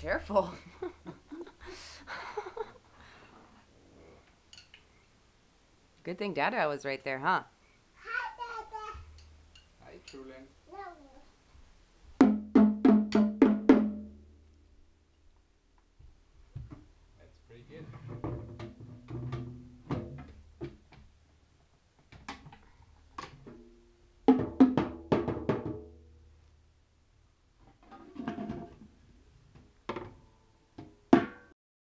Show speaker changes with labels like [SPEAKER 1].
[SPEAKER 1] Careful. Good thing Dada was right there, huh?
[SPEAKER 2] Hi, Dada. Hi, Trulin. That's pretty good.